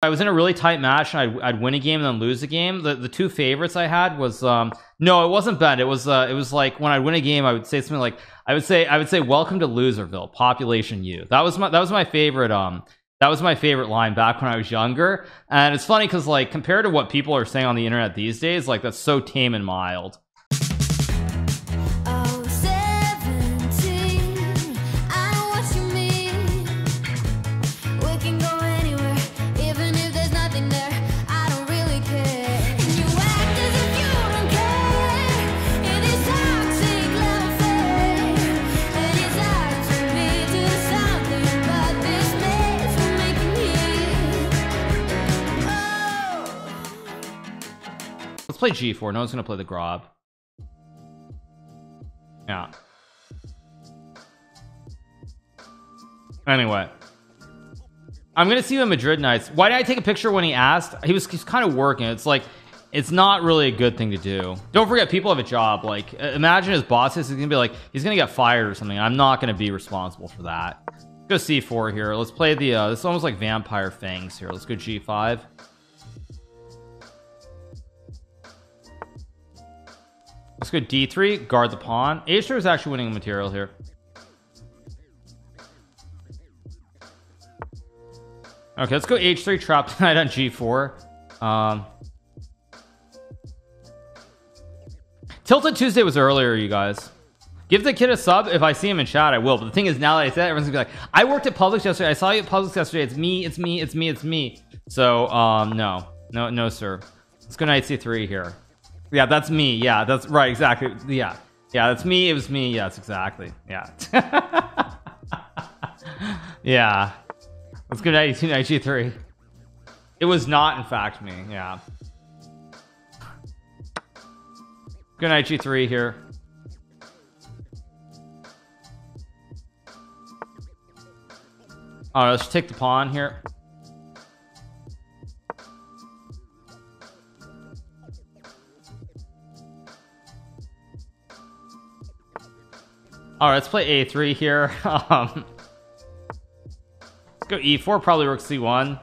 I was in a really tight match and I'd, I'd win a game and then lose a game. The, the two favorites I had was um no it wasn't bad it was uh it was like when I'd win a game I would say something like I would say I would say welcome to Loserville population you. That was my that was my favorite um that was my favorite line back when I was younger. And it's funny because like compared to what people are saying on the internet these days like that's so tame and mild let's play g4 no one's gonna play the grob. Yeah. Anyway. I'm gonna see you in Madrid nights. Why did I take a picture when he asked? He was he's kind of working. It's like it's not really a good thing to do. Don't forget people have a job. Like imagine his bosses he's gonna be like he's gonna get fired or something. I'm not gonna be responsible for that. Go c4 here. Let's play the uh this is almost like vampire fangs here. Let's go g5 let's go d3 guard the pawn. H3 is actually winning material here. Okay let's go h3 trap tonight on g4 um tilted tuesday was earlier you guys. Give the kid a sub. If i see him in chat i will. But the thing is now that i said everyone's gonna be like i worked at publix yesterday. I saw you at publix yesterday. It's me it's me it's me it's me. So um no. No no sir. Let's go knight c3 here yeah that's me. Yeah that's right exactly. Yeah. Yeah that's me it was me. Yes exactly. Yeah. Yeah. Let's go knight e2 knight g3 it was not in fact me. Yeah. Good knight g3 here. All right let's take the pawn here all right let's play a3 here. Um go e4 probably rook c1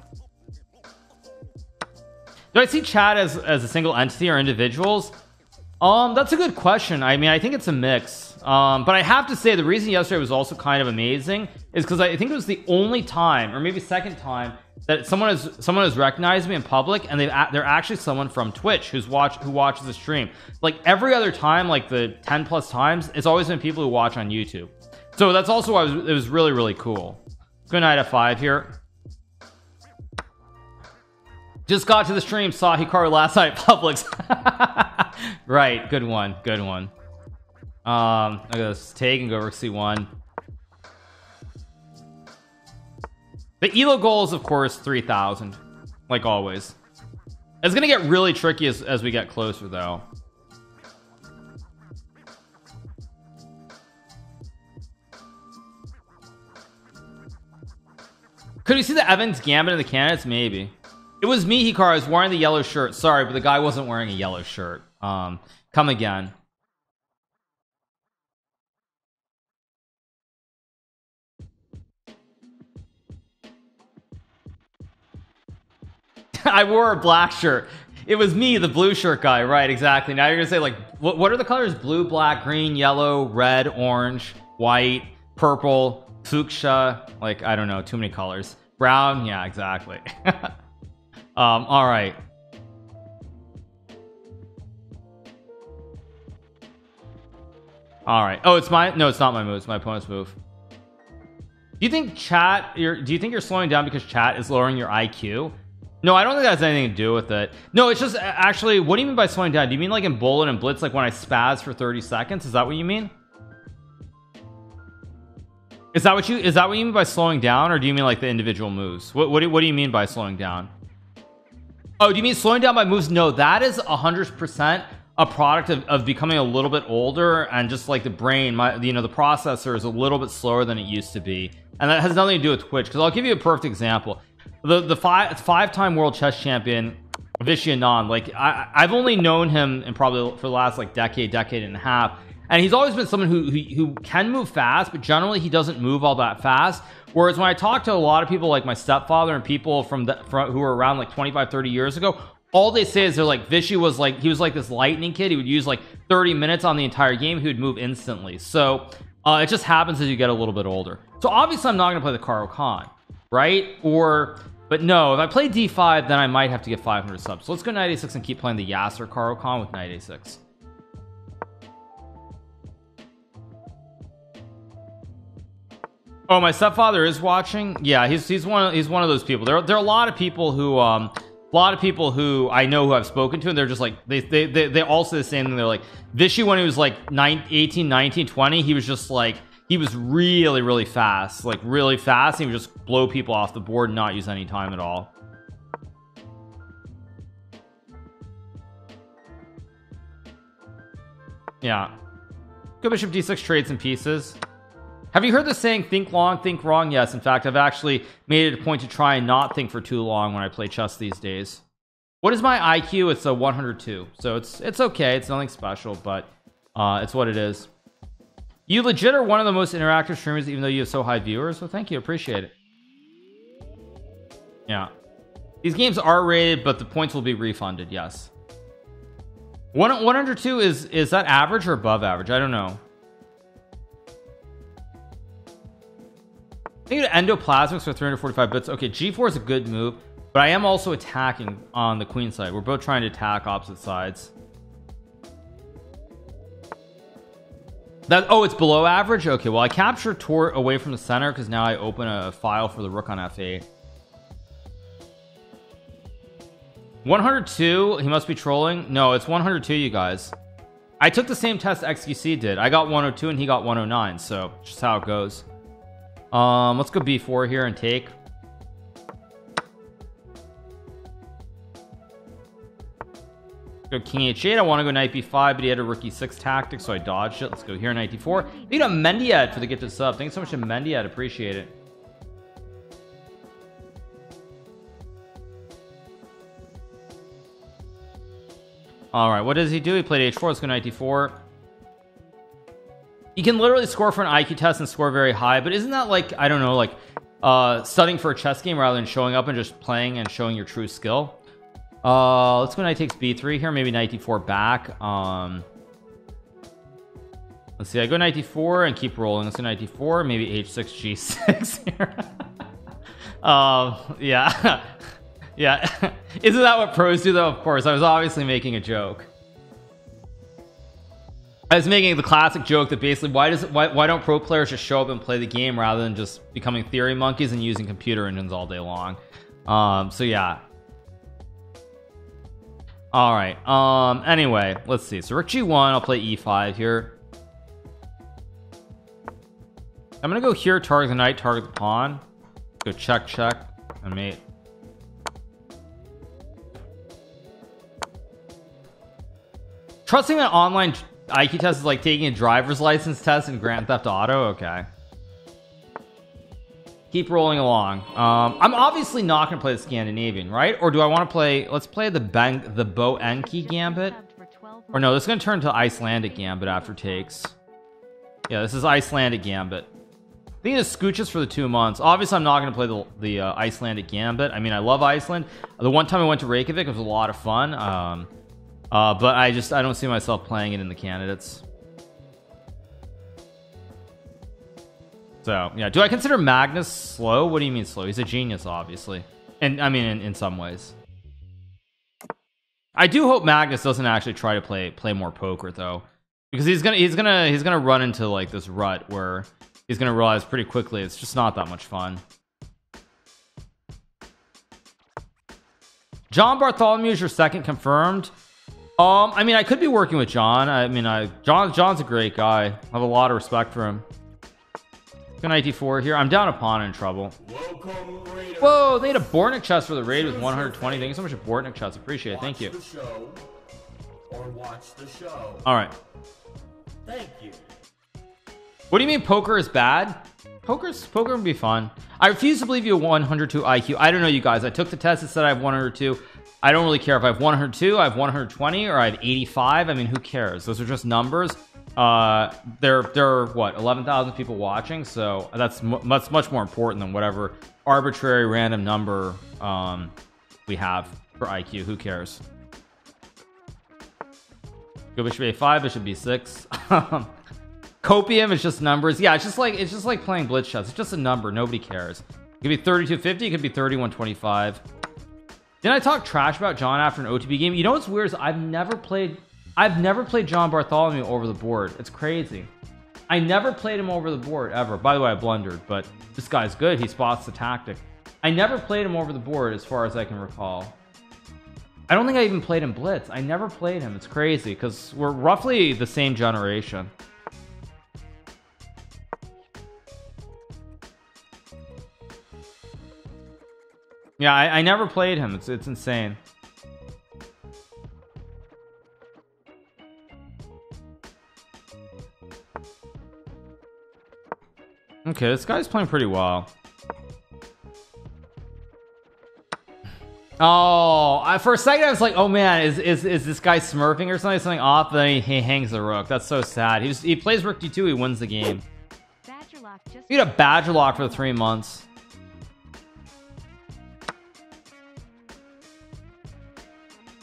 do I see chat as as a single entity or individuals? Um that's a good question. I mean I think it's a mix. Um but I have to say the reason yesterday was also kind of amazing is because I think it was the only time or maybe second time that someone has someone has recognized me in public and they've they're actually someone from Twitch who's watch who watches the stream. Like every other time like the 10 plus times it's always been people who watch on YouTube. So that's also why it was, it was really really cool. Good knight at five here. Just got to the stream saw Hikaru last night Publix. Right good one good one. Um I guess take and go rook c1 the elo goal is of course 3000 like always. It's gonna get really tricky as, as we get closer though. Could we see the Evans Gambit in the candidates? Maybe. It was me Hikaru was wearing the yellow shirt. Sorry but the guy wasn't wearing a yellow shirt. Um come again I wore a black shirt. It was me the blue shirt guy. Right exactly. Now you're gonna say like what, what are the colors? Blue black green yellow red orange white purple fuchsia like I don't know too many colors. Brown? Yeah exactly. Um all right. All right. Oh it's my no it's not my move. It's my opponent's move. Do you think chat you're do you think you're slowing down because chat is lowering your IQ no I don't think that has anything to do with it. No it's just actually what do you mean by slowing down? Do you mean like in bullet and blitz like when I spaz for 30 seconds? Is that what you mean? Is that what you is that what you mean by slowing down or do you mean like the individual moves? What what do, what do you mean by slowing down? Oh do you mean slowing down by moves? No that is a hundred percent a product of, of becoming a little bit older and just like the brain my you know the processor is a little bit slower than it used to be. And that has nothing to do with Twitch because I'll give you a perfect example the the five five-time world chess champion Vishy Anand like I I've only known him in probably for the last like decade decade and a half. And he's always been someone who, who who can move fast but generally he doesn't move all that fast. Whereas when I talk to a lot of people like my stepfather and people from the from, who were around like 25 30 years ago all they say is they're like Vishy was like he was like this lightning kid. He would use like 30 minutes on the entire game. He would move instantly. So uh, it just happens as you get a little bit older. So obviously I'm not gonna play the Caro-Kann right or but no if I play d5 then I might have to get 500 subs so let's go 96 and keep playing the Yasser Caro-Kann with 96 Oh, my stepfather is watching. Yeah, he's he's one of, he's one of those people. There there are a lot of people who um a lot of people who I know who I've spoken to and they're just like they they they, they all say the same thing. They're like Vishy when he was like 9, 18, 19, 20, he was just like he was really really fast, like really fast. He would just blow people off the board and not use any time at all. Yeah. Go bishop d6 trades in pieces. Have you heard the saying think long think wrong yes in fact I've actually made it a point to try and not think for too long when I play chess these days what is my IQ it's a 102 so it's it's okay it's nothing special but uh it's what it is you legit are one of the most interactive streamers even though you have so high viewers so thank you appreciate it. Yeah. These games are rated but the points will be refunded yes. One 102 is is that average or above average? I don't know. I think endoplasmics for 345 bits. Okay g4 is a good move but I am also attacking on the queen side. We're both trying to attack opposite sides that oh it's below average? Okay well I capture Tor away from the center because now I open a file for the rook on f8 102 he must be trolling? No it's 102 you guys. I took the same test XQC did. I got 102 and he got 109 so just how it goes. Um, let's go b4 here and take. Go king h8. I want to go knight b5, but he had a rook e6 tactic, so I dodged it. Let's go here knight d4. Need a Mendiad for the gifted sub. Thanks so much to Mendiad. Appreciate it. All right, what does he do? He played h4. Let's go knight d4 you can literally score for an IQ test and score very high but isn't that like I don't know like uh studying for a chess game rather than showing up and just playing and showing your true skill uh let's go knight takes b3 here maybe knight d4 back. Um let's see I go knight d4 and keep rolling. Let's go knight d4 maybe h6 g6 here. Um yeah. Yeah. Isn't that what pros do though? Of course. I was obviously making a joke. I was making the classic joke that basically why does why, why don't pro players just show up and play the game rather than just becoming theory monkeys and using computer engines all day long? Um so yeah all right um anyway let's see. So rook g1 I'll play e5 here. I'm gonna go here target the knight target the pawn. Go check check and mate. Trusting that online IQ test is like taking a driver's license test in Grand Theft Auto? Okay keep rolling along. Um, I'm obviously not gonna play the Scandinavian right? Or do I want to play let's play the bank the Bo Enki Gambit? Or no this is gonna turn to Icelandic Gambit after takes. Yeah this is Icelandic Gambit. I think it's scooches for the two months. Obviously I'm not gonna play the, the uh, Icelandic Gambit. I mean I love Iceland. The one time I went to Reykjavik it was a lot of fun. Um, uh, but I just I don't see myself playing it in the candidates so yeah do I consider Magnus slow? What do you mean slow? He's a genius obviously. And I mean in, in some ways. I do hope Magnus doesn't actually try to play play more poker though. Because he's gonna he's gonna he's gonna run into like this rut where he's gonna realize pretty quickly it's just not that much fun. John Bartholomew is your second confirmed? Um, I mean, I could be working with John. I mean, I John John's a great guy. I have a lot of respect for him. Good 94 here. I'm down a pawn in trouble. Whoa, they had a Bortnyk chest for the raid with 120. Thank you so much for Bortnyk chest. Appreciate it. Thank you. or watch the show. All right. Thank you. What do you mean poker is bad? Poker's poker would be fun. I refuse to believe you have 102 IQ. I don't know you guys. I took the test. It said I have 102. I don't really care if I have 102 I have 120 or I have 85 I mean who cares those are just numbers uh there there are what 11,000 people watching so that's mu much much more important than whatever arbitrary random number um we have for IQ who cares? Go bishop a5 bishop b6 copium is just numbers. Yeah it's just like it's just like playing blitz shots. It's just a number. Nobody cares. It could be 3250 it could be 3125 didn't I talk trash about John after an OTB game? You know what's weird is I've never played I've never played John Bartholomew over the board. It's crazy. I never played him over the board ever. By the way I blundered but this guy's good. He spots the tactic. I never played him over the board as far as I can recall. I don't think I even played him blitz. I never played him. It's crazy because we're roughly the same generation. Yeah I, I never played him. It's it's insane okay this guy's playing pretty well Oh, I, for a second I was like, oh man, is is, is this guy smurfing or something? Something off? Then he, he hangs the rook. That's so sad. He just, he plays rook d2. He wins the game. Badger lock just He had a badger lock for three months.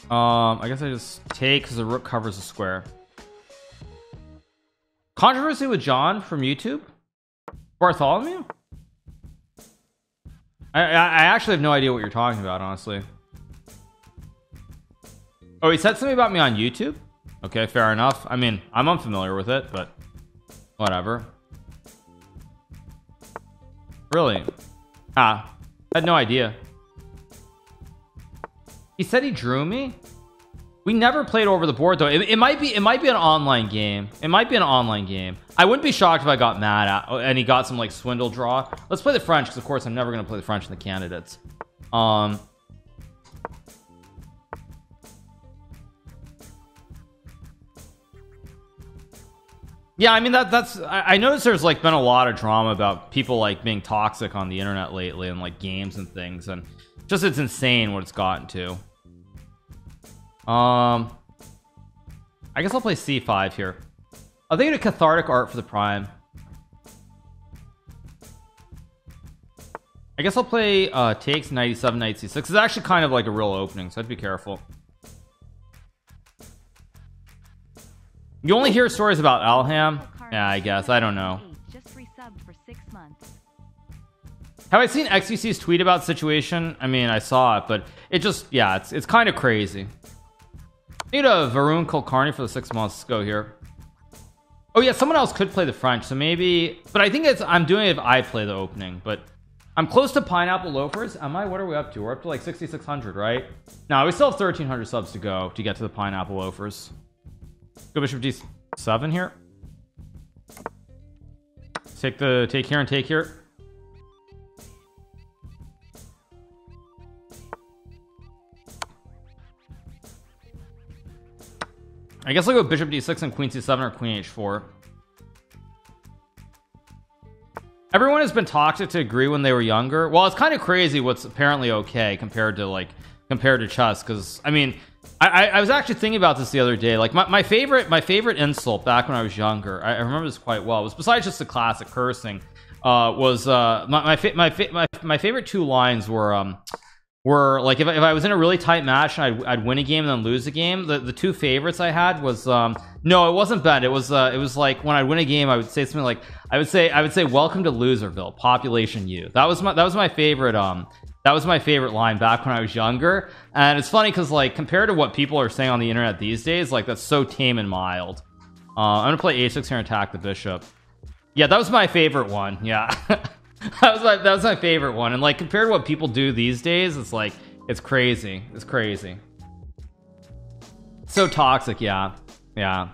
Um, I guess I just take because the rook covers the square. Controversy with John from YouTube. Bartholomew. I, I I actually have no idea what you're talking about, honestly. Oh, he said something about me on YouTube. Okay, fair enough. I mean, I'm unfamiliar with it, but whatever. Really? Ah, I had no idea. He said he drew me. We never played over the board though. It, it might be it might be an online game. It might be an online game. I wouldn't be shocked if I got mad at and he got some like swindle draw. Let's play the French because of course I'm never gonna play the French in the candidates. Um. Yeah, I mean that that's I, I noticed there's like been a lot of drama about people like being toxic on the internet lately and like games and things and just it's insane what it's gotten to. Um I guess I'll play c5 here. I'll think of cathartic art for the prime. I guess I'll play uh takes 97 knight c6 it's actually kind of like a real opening so I'd be careful. You only hear stories about Alham? Yeah I guess. I don't know. Have I seen XQC's tweet about situation? I mean I saw it but it just yeah it's it's kind of crazy need a Varun Kulkarni for the six months. Go here. Oh yeah someone else could play the French so maybe but I think it's I'm doing it if I play the opening but I'm close to pineapple loafers. Am I what are we up to? We're up to like 6600 right? Now we still have 1300 subs to go to get to the pineapple loafers. Go bishop d7 here. Take the take here and take here I guess I'll go bishop d6 and queen c7 or queen h4 everyone has been toxic to agree when they were younger. Well it's kind of crazy what's apparently okay compared to like compared to chess because I mean I, I, was actually thinking about this the other day. Like my, my favorite my favorite insult back when I was younger I, I remember this quite well was besides just the classic cursing uh was uh my my, my, my, my favorite two lines were um were like if, I- if I was in a really tight match and I'd, I'd win a game and then lose a game the, the two favorites I had was um no it wasn't bad it was uh it was like when I'd win a game I would say something like I would say I would say welcome to loserville population you that was my that was my favorite um that was my favorite line back when I was younger. And it's funny because like compared to what people are saying on the internet these days like that's so tame and mild. Uh, I'm gonna play a6 here and attack the bishop. Yeah that was my favorite one. Yeah that was my that was my favorite one. And like compared to what people do these days it's like it's crazy. It's crazy. So toxic. Yeah. Yeah.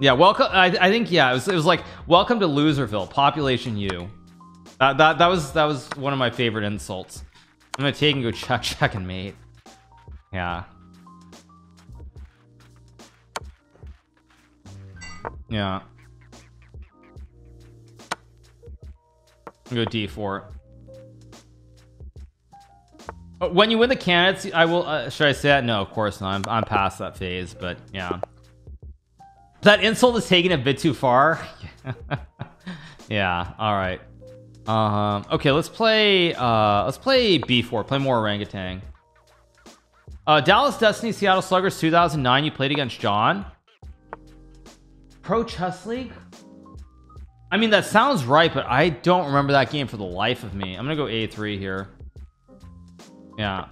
Yeah. Welcome I, I think yeah it was, it was like welcome to loserville population you that, that that was that was one of my favorite insults. I'm gonna take and go check check and mate. Yeah. Yeah go d4 Uh, when you win the candidates I will uh, should I say that? No of course not. I'm, I'm past that phase but yeah. That insult is taking a bit too far. Yeah all right um okay let's play uh let's play b4 play more orangutan. Uh Dallas Destiny Seattle Sluggers 2009 you played against John. Pro Chess League I mean that sounds right but I don't remember that game for the life of me. I'm gonna go a3 here. Yeah.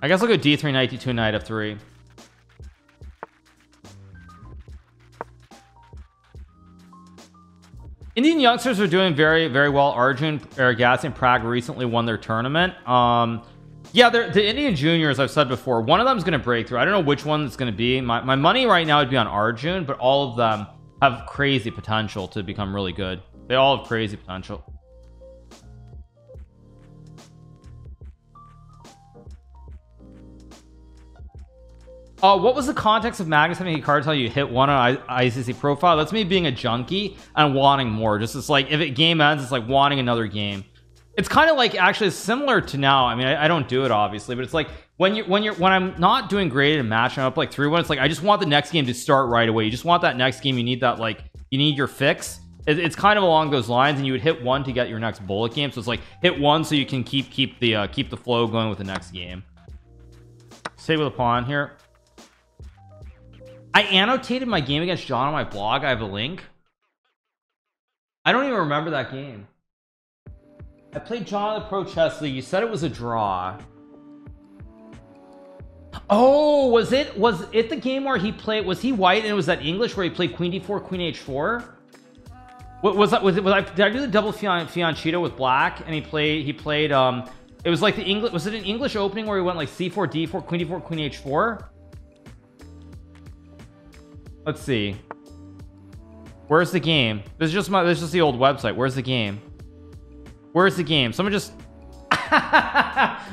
I guess I'll go d3 knight d2 knight f3 Indian youngsters are doing very very well. Arjun Erigaisi and Pragg recently won their tournament. Um yeah the Indian juniors I've said before one of them is going to break through I don't know which one it's going to be my, my money right now would be on Arjun but all of them have crazy potential to become really good they all have crazy potential Uh, what was the context of Magnus having a card you hit one on I ICC profile? That's me being a junkie and wanting more. Just it's like if it game ends, it's like wanting another game. It's kind of like actually similar to now. I mean, I, I, don't do it obviously, but it's like when you when you're when I'm not doing great in a match, I'm up like three one. It's like I just want the next game to start right away. You just want that next game. You need that like you need your fix. It, it's kind of along those lines, and you would hit one to get your next bullet game. So it's like hit one so you can keep keep the uh, keep the flow going with the next game. Stay with a pawn here. I annotated my game against John on my blog I have a link I don't even remember that game I played John the Pro Chess you said it was a draw. Oh was it was it the game where he played was he white and it was that English where he played Queen D4 Queen H4 what was that was it was I did I do the double fian, fianchetto with black and he played he played um it was like the English was it an English opening where he went like C4 D4 Queen D4 Queen H4 let's see. Where's the game? This is just my this is just the old website. Where's the game where's the game? Someone just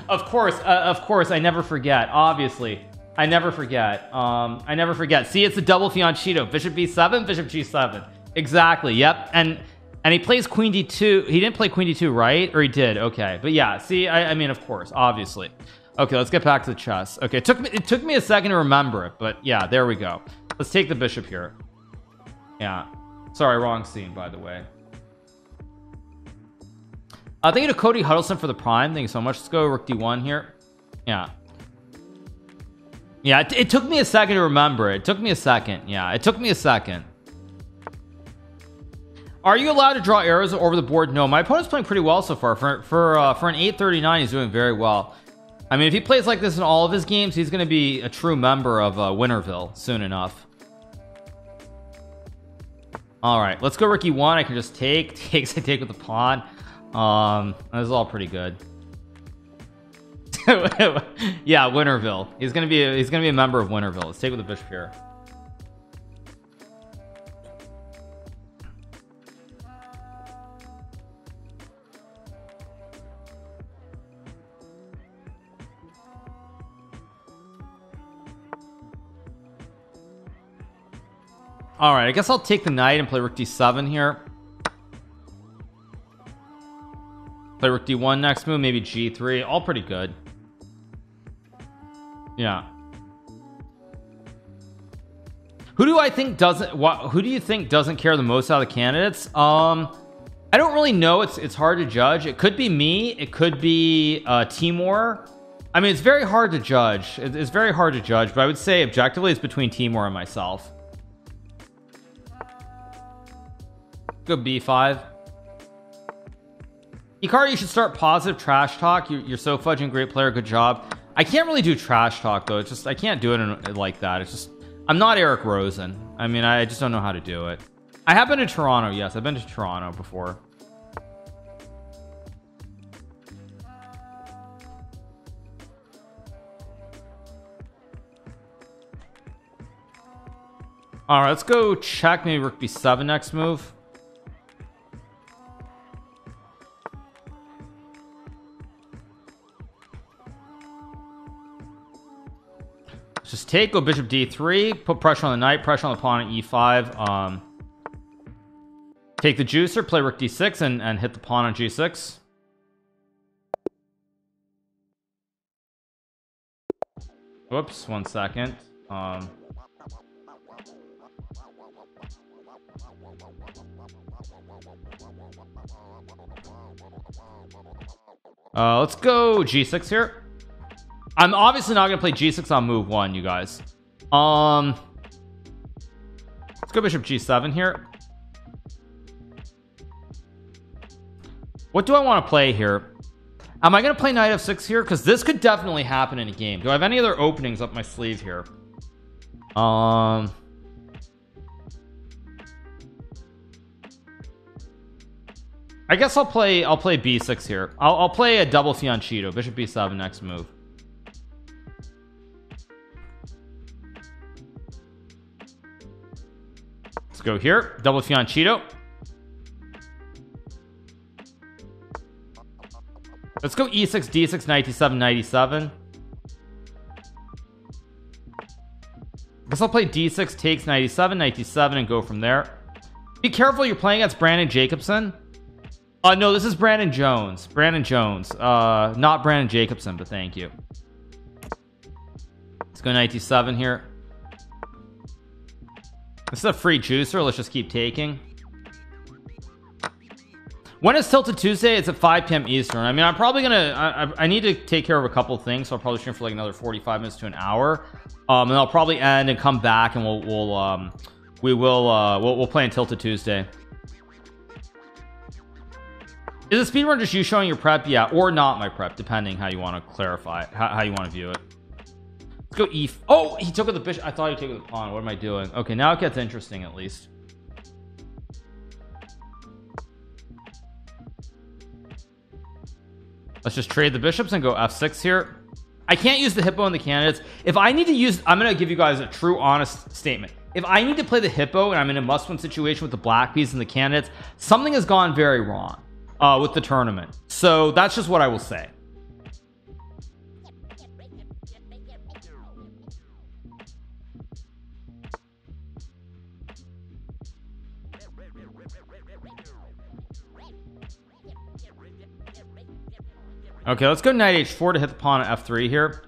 of course uh, of course I never forget obviously. I never forget um I never forget. See it's a double fianchetto bishop b7 bishop g7 exactly yep. And and he plays queen d2 he didn't play queen d2 right? Or he did okay. But yeah see I, I mean of course obviously. Okay let's get back to the chess. Okay it took me it took me a second to remember it but yeah there we go. Let's take the bishop here. Yeah. Sorry wrong scene by the way uh, thank you to Cody Huddleston for the prime. Thank you so much. Let's go rook d1 here. Yeah. Yeah it, it took me a second to remember. It took me a second. Yeah it took me a second. Are you allowed to draw arrows over the board? No my opponent's playing pretty well so far. For for uh, for an 839 he's doing very well. I mean if he plays like this in all of his games he's going to be a true member of uh, Winterville soon enough. All right let's go rook e1. I can just take takes I take with the pawn um this is all pretty good. Yeah Winterville. He's gonna be a, he's gonna be a member of Winterville. Let's take with the bishop here. All right I guess I'll take the knight and play rook d7 here play rook d1 next move maybe g3 all pretty good. Yeah. Who do I think doesn't who do you think doesn't care the most out of the candidates? Um I don't really know. It's it's hard to judge. It could be me. It could be uh Timur I mean it's very hard to judge. It's very hard to judge but I would say objectively it's between Timur and myself. Go b5 Hikaru you should start positive trash talk. You're, you're so fudging great player good job. I can't really do trash talk though. It's just I can't do it in, like that. It's just I'm not Eric Rosen. I mean I just don't know how to do it. I have been to Toronto. Yes I've been to Toronto before. All right let's go check maybe rook b7 next move just take go bishop d3 put pressure on the knight pressure on the pawn at e5 um take the juicer play rook d6 and and hit the pawn on g6 whoops one second. Um uh let's go g6 here I'm obviously not gonna play g6 on move one you guys um let's go bishop g7 here what do I want to play here Am I gonna play knight f6 here? Because this could definitely happen in a game. Do I have any other openings up my sleeve here? Um I guess I'll play I'll play b6 here. I'll, I'll play a double fianchetto, bishop b7 next move. Go here, double fianchetto. Let's go e6 d6 97 97 guess I'll play d6 takes 97 97 and go from there. Be careful you're playing against Brandon Jacobson. Uh no this is Brandon Jones. Brandon Jones. Uh not Brandon Jacobson but thank you. Let's go 97 here this is a free juicer let's just keep taking. When is tilted Tuesday it's at 5 p.m. Eastern. I mean I'm probably gonna I, I need to take care of a couple things so I'll probably stream for like another 45 minutes to an hour. Um and I'll probably end and come back and we'll we'll um we will uh we'll, we'll play on tilted Tuesday. Is the speedrun just you showing your prep? Yeah or not my prep depending how you want to clarify how, how you want to view it let's go e oh he took the bishop I thought he took the pawn what am I doing? Okay now it gets interesting at least. Let's just trade the bishops and go f6 here. I can't use the hippo and the candidates. If I need to use I'm gonna give you guys a true honest statement. If I need to play the hippo and I'm in a must-win situation with the black piece and the candidates something has gone very wrong uh, with the tournament. So that's just what I will say okay let's go knight h4 to hit the pawn at f3 here.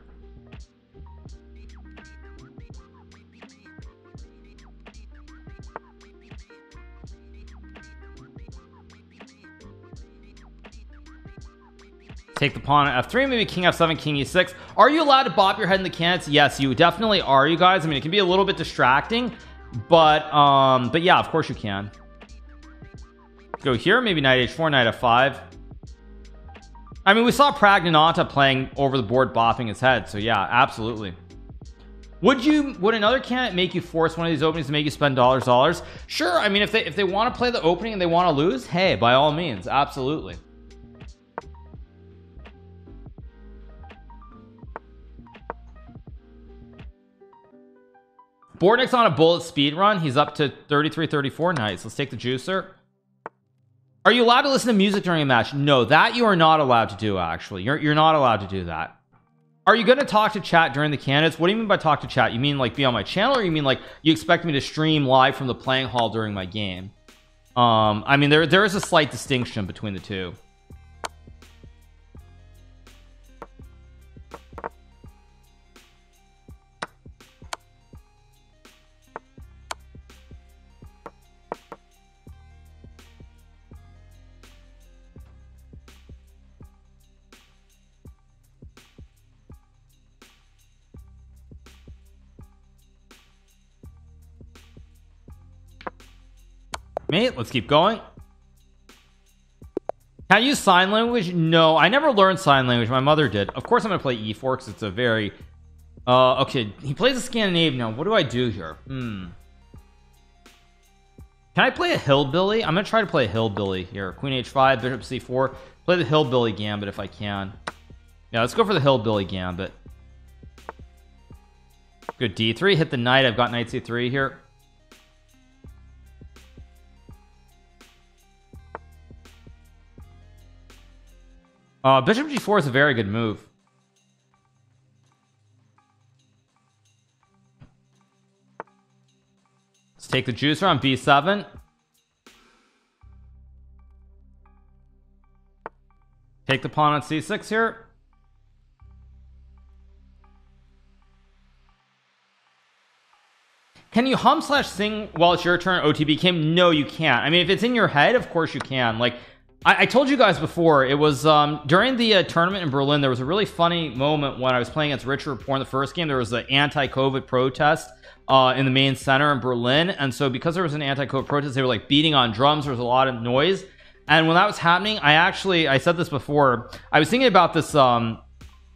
Take the pawn at f3 maybe king f7 king e6 are you allowed to bop your head in the candidates? Yes you definitely are you guys. I mean it can be a little bit distracting but um but yeah of course you can. Go here maybe knight h4 knight f5 I mean we saw Praggnanandhaa playing over the board bopping his head so yeah absolutely. Would you would another candidate make you force one of these openings to make you spend dollars dollars? Sure I mean if they if they want to play the opening and they want to lose hey by all means absolutely. Bortnyk's on a bullet speed run. He's up to 33 34 nice let's take the juicer are you allowed to listen to music during a match? No that you are not allowed to do actually. You're, you're not allowed to do that. Are you going to talk to chat during the candidates? What do you mean by talk to chat? You mean like be on my channel or you mean like you expect me to stream live from the playing hall during my game? Um I mean there there is a slight distinction between the two mate let's keep going. Can I use sign language? No I never learned sign language. My mother did. Of course I'm gonna play e4 because it's a very uh okay he plays a Scandinavian now. What do I do here? Hmm. Can I play a hillbilly? I'm gonna try to play a hillbilly here. Queen h5 bishop c4 play the hillbilly gambit if I can. Yeah let's go for the hillbilly gambit. Good d3 hit the knight. I've got knight c3 here Uh, Bishop G4 is a very good move. Let's take the juicer on B7. Take the pawn on C6 here. can you hum slash sing while it's your turn OTB Kim? no you can't I mean if it's in your head of course you can like I, I told you guys before it was um during the uh, tournament in Berlin there was a really funny moment when I was playing against Richard Rapport in the first game. There was an anti-COVID protest uh in the main center in Berlin. And so because there was an anti-COVID protest they were like beating on drums. There was a lot of noise. And when that was happening I actually I said this before I was thinking about this um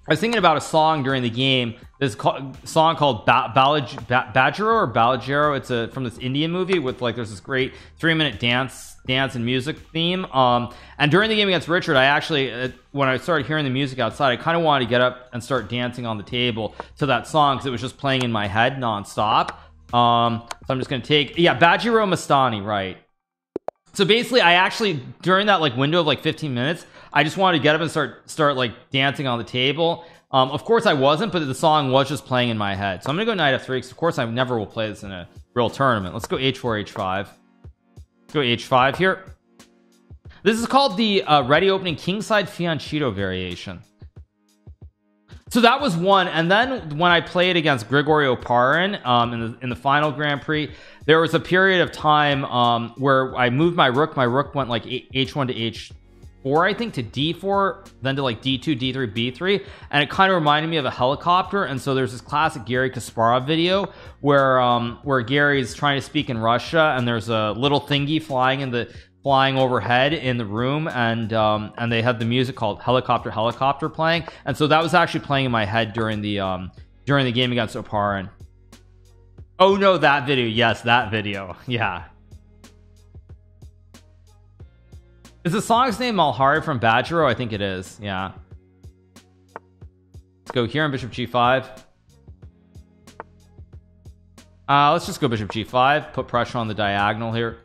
I was thinking about a song during the game. This call, song called ba Balaj ba or Balajero. It's a from this Indian movie with like there's this great three minute dance dance and music theme. Um and during the game against Richard I actually uh, when I started hearing the music outside I kind of wanted to get up and start dancing on the table to that song because it was just playing in my head nonstop. Um so I'm just gonna take yeah Bajirao Mastani right. So basically I actually during that like window of like 15 minutes I just wanted to get up and start start like dancing on the table. Um of course I wasn't but the song was just playing in my head. So I'm gonna go knight f3 because of course I never will play this in a real tournament. Let's go h4 h5 go h5 here. This is called the uh, Réti opening kingside fianchetto variation. So that was one and then when I played against Grigory Oparin um, in the in the final Grand Prix there was a period of time um, where I moved my rook. My rook went like h1 to h4 I think to d4 then to like d2 d3 b3 and it kind of reminded me of a helicopter. And so there's this classic Garry Kasparov video where um where Garry's trying to speak in Russia and there's a little thingy flying in the flying overhead in the room. And um and they had the music called helicopter helicopter playing. And so that was actually playing in my head during the um during the game against Oparin oh no that video. Yes that video. Yeah is the song's name Malhari from Bajirao I think it is yeah. Let's go here on bishop g5 uh let's just go bishop g5 put pressure on the diagonal here.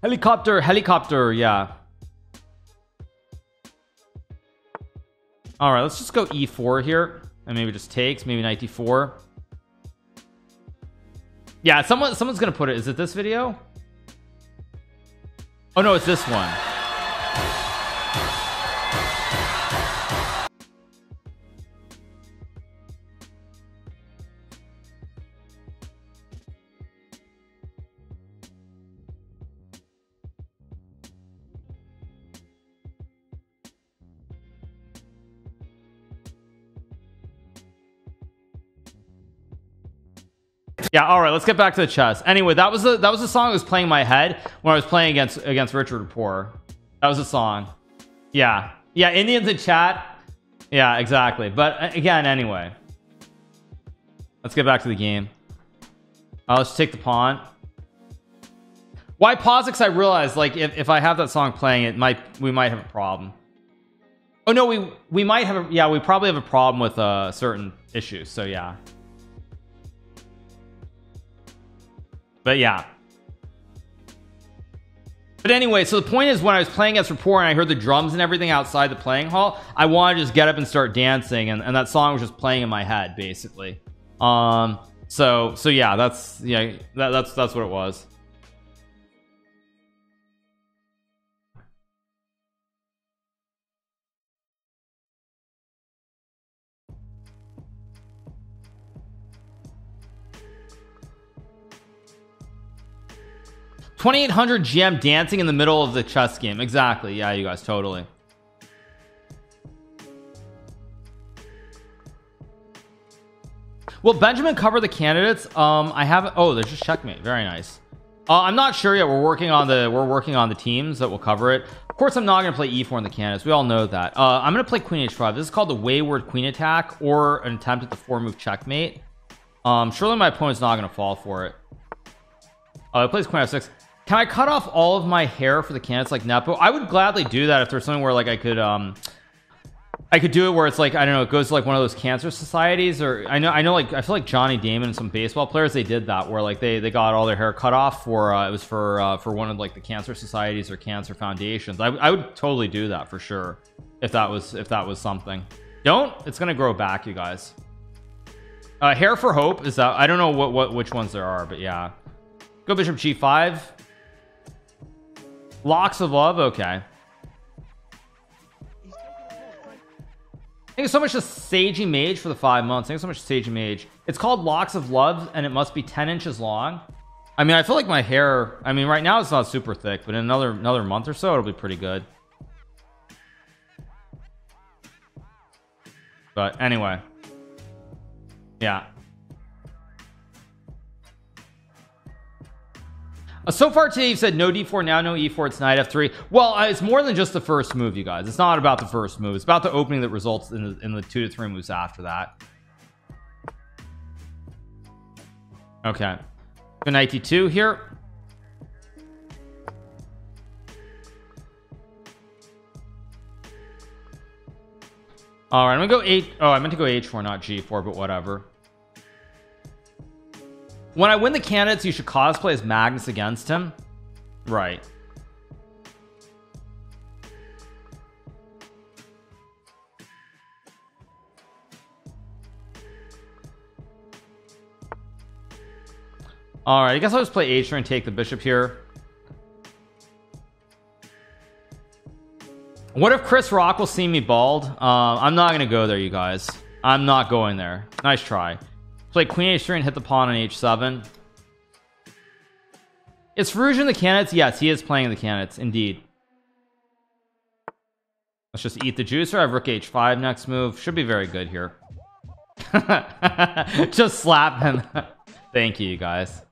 Helicopter helicopter yeah. All right let's just go e4 here and maybe just takes maybe knight d4 yeah someone someone's gonna put it. Is it this video? Oh no it's this one yeah all right let's get back to the chess. Anyway that was the that was the song that was playing in my head when I was playing against against Richard Rapport that was a song. Yeah. Yeah Indians in chat. Yeah exactly. But uh, again anyway. Let's get back to the game. Uh, let's take the pawn. Why pause because I realized like if, if I have that song playing it might we might have a problem. Oh no we we might have a, yeah we probably have a problem with uh certain issues so yeah but yeah. But anyway so the point is when I was playing as rapport and I heard the drums and everything outside the playing hall I wanted to just get up and start dancing and, and that song was just playing in my head basically. Um so so yeah that's yeah that, that's that's what it was Twenty eight hundred GM dancing in the middle of the chess game. Exactly. Yeah, you guys totally. Will Benjamin cover the candidates? Um, I haven't. Oh, there's just checkmate. Very nice. Uh, I'm not sure yet. We're working on the we're working on the teams that will cover it. Of course, I'm not going to play e4 in the candidates. We all know that. Uh, I'm going to play queen h5. This is called the wayward queen attack or an attempt at the four move checkmate. Um, surely my opponent's not going to fall for it. Uh, he plays queen f6. Can I cut off all of my hair for the candidates like Nepo? I would gladly do that if there's something where like I could um I could do it where it's like I don't know it goes to like one of those cancer societies or I know I know like I feel like Johnny Damon and some baseball players they did that where like they they got all their hair cut off for uh, it was for uh, for one of like the cancer societies or cancer foundations. I, I would totally do that for sure if that was if that was something. Don't? It's gonna grow back you guys. Uh, hair for hope is that I don't know what what which ones there are but yeah. Go bishop g5 locks of love okay Thank you so much to Sagey Mage for the five months. Thank you so much, Sagey Mage. It's called Locks of Love, and it must be 10 inches long. I mean, I feel like my hair. I mean, right now it's not super thick, but in another another month or so, it'll be pretty good. But anyway, yeah. So far today you've said no d4 now no e4 it's knight f3 well uh, it's more than just the first move you guys. It's not about the first move. It's about the opening that results in the, in the two to three moves after that. Okay. Knight d2 here. All right i'm gonna go eight oh i meant to go h4 not g4 but whatever when I win the candidates, you should cosplay as Magnus against him. Right. All right, I guess I'll just play H and take the bishop here. What if Chris Rock will see me bald? Uh, I'm not gonna go there, you guys. I'm not going there. Nice try. Play Queen H3 and hit the pawn on H7. Is Firouzja the candidates? Yes, he is playing the candidates, indeed. Let's just eat the juicer. I have Rook H5 next move. Should be very good here. just slap him. Thank you, you guys.